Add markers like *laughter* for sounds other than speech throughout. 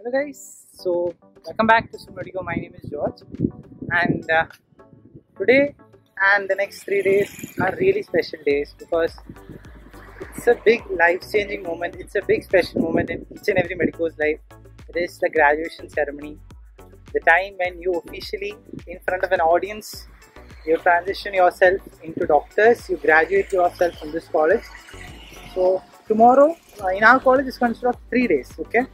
Hello guys, so welcome back to Super Medico. My name is George, and uh, today and the next three days are really special days because it's a big life-changing moment. It's a big special moment in each and every medico's life. It is the graduation ceremony, the time when you officially, in front of an audience, you transition yourself into doctors. You graduate yourself from this college. So tomorrow uh, in our college is consisted of three days. Okay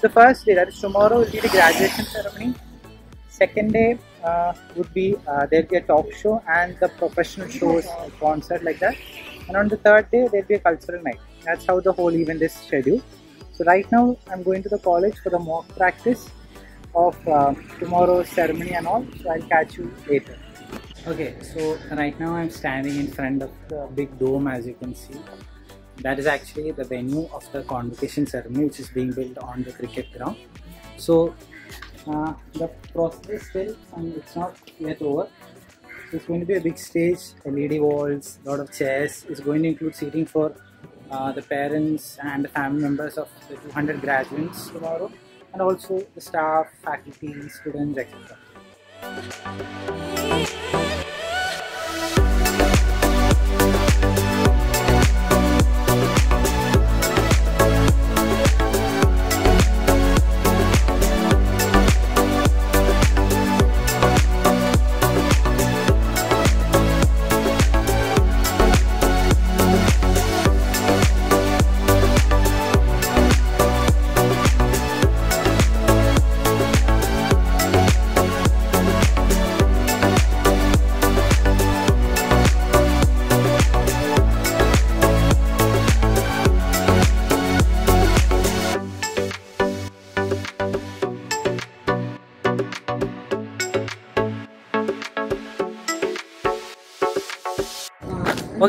the first day that is tomorrow will be the graduation ceremony. Second day uh, would be uh, there'll be a talk show and the professional shows concert like that. And on the third day there'll be a cultural night. That's how the whole event is scheduled. So right now i'm going to the college for the mock practice of uh, tomorrow's ceremony and all. So i'll catch you later. Okay so right now i'm standing in front of the big dome as you can see that is actually the venue of the convocation ceremony which is being built on the cricket ground. So uh, the process is still and it's not yet over. So it's going to be a big stage led walls a lot of chairs. It's going to include seating for uh, the parents and the family members of the 200 graduates tomorrow and also the staff faculty students etc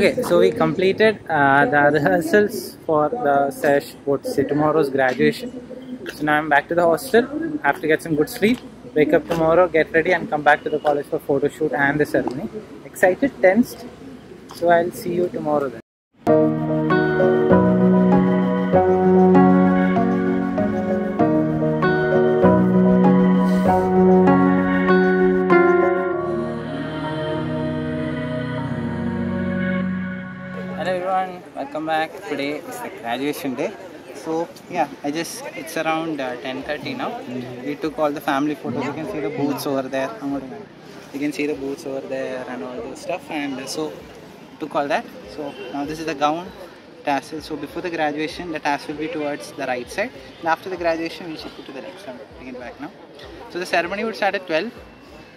Okay, so we completed uh, the rehearsals for the sesh, what say tomorrow's graduation. So now I'm back to the hostel. Have to get some good sleep. Wake up tomorrow, get ready, and come back to the college for photo shoot and the ceremony. Excited, tensed. So I'll see you tomorrow then. Back. Today is the graduation day. So yeah, I just it's around uh, 10:30 now. We took all the family photos. You can see the booths over there. You can see the booths over there and all those stuff. And uh, so took all that. So now this is the gown tassel. So before the graduation, the tassel will be towards the right side. And after the graduation, we shift it to the left side. Bring it back now. So the ceremony would start at 12.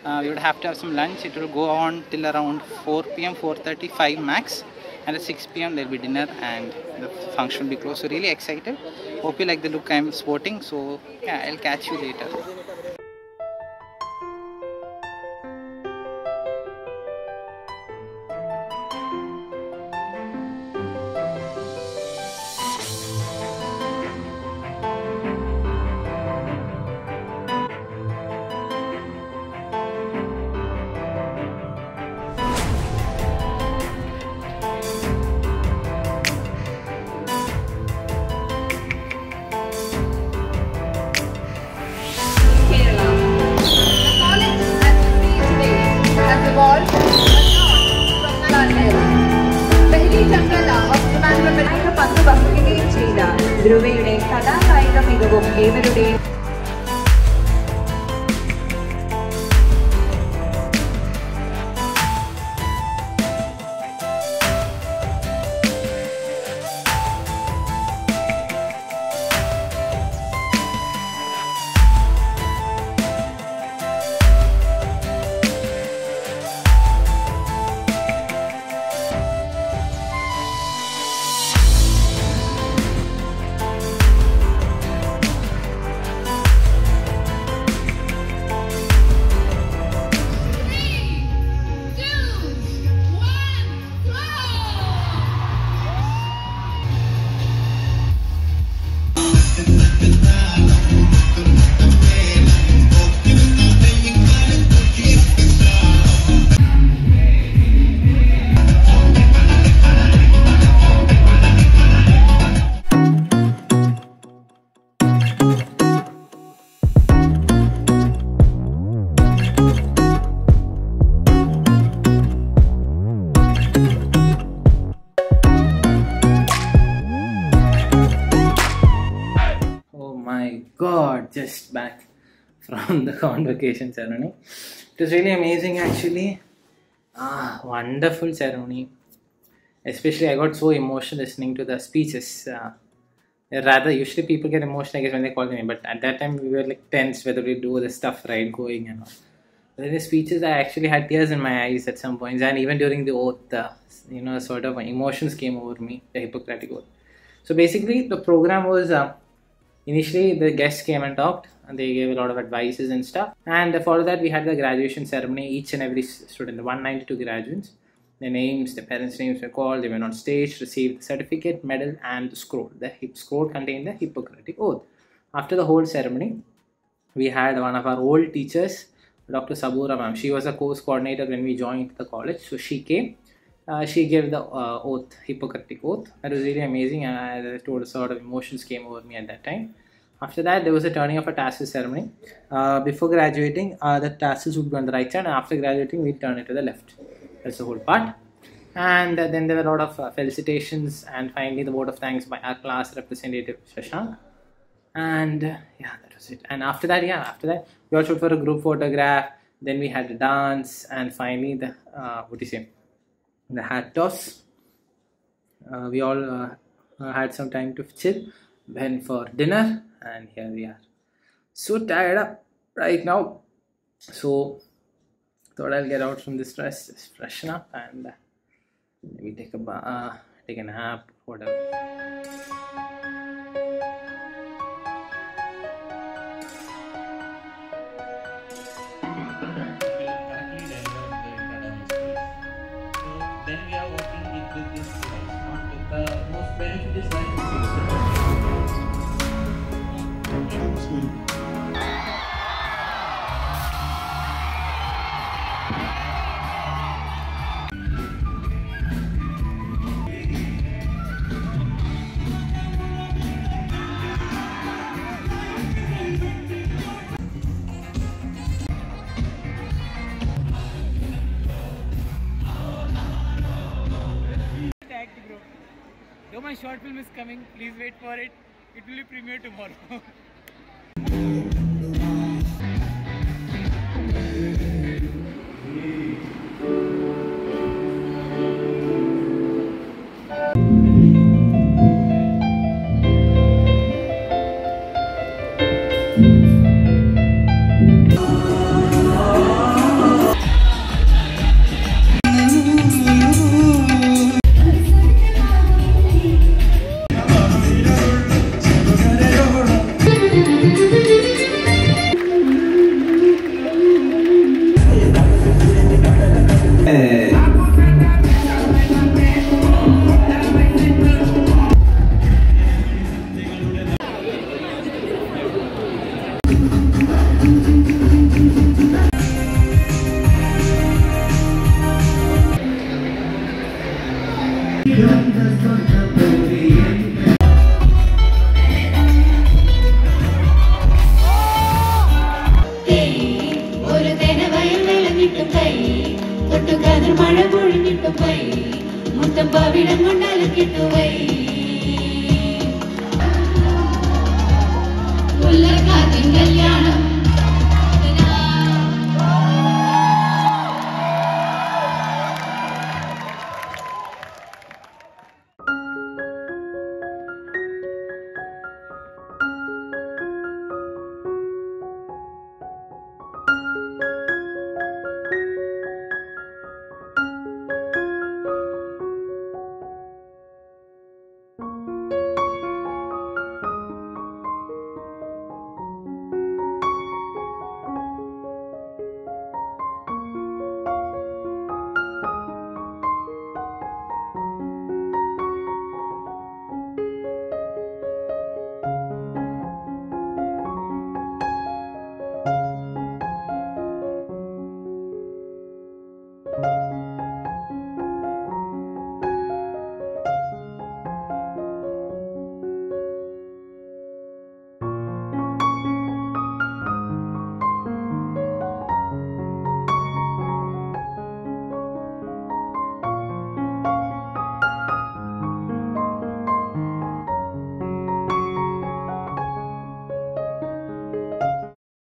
Uh, you would have to have some lunch. It will go on till around 4 p.m. 4:35 max and at 6 p.m. there'll be dinner and the function will be closed. So really excited. Hope you like the look I'm sporting. So yeah, I'll catch you later. Just back from the *laughs* convocation ceremony. It was really amazing, actually. Ah, wonderful ceremony. Especially, I got so emotional listening to the speeches. Uh, rather, usually people get emotional, I guess, when they call me, but at that time we were like tense whether we do the stuff right going and all. But in the speeches, I actually had tears in my eyes at some points, and even during the oath, uh, you know, sort of emotions came over me, the Hippocratic oath. So basically, the program was uh, initially the guests came and talked, and they gave a lot of advices and stuff. And for that, we had the graduation ceremony. Each and every student, the 192 graduates, their names, their parents' names were called. They went on stage, received the certificate, medal, and the scroll. The hip scroll contained the Hippocratic oath. After the whole ceremony, we had one of our old teachers, Dr. Sabura ma'am. She was a course coordinator when we joined the college. So she came. Uh, she gave the uh, oath, Hippocratic oath. That was really amazing. And I told a sort of emotions came over me at that time. After that, there was a turning of a tassel ceremony. Uh, before graduating, uh, the tassels would be on the right side, and after graduating, we turn it to the left. That's the whole part. And uh, then there were a lot of uh, felicitations, and finally, the vote of thanks by our class representative Shashank. And yeah, that was it. And after that, yeah, after that, we all shot for a group photograph. Then we had a dance, and finally, the what do you say, the hat toss. Uh, we all uh, uh, had some time to chill. Went for dinner, and here we are. So tired up right now. So thought I'll get out from this stress, just freshen up, and maybe take a uh, take a nap, whatever. Short film is coming, please wait for it. It will be premiere tomorrow. *laughs*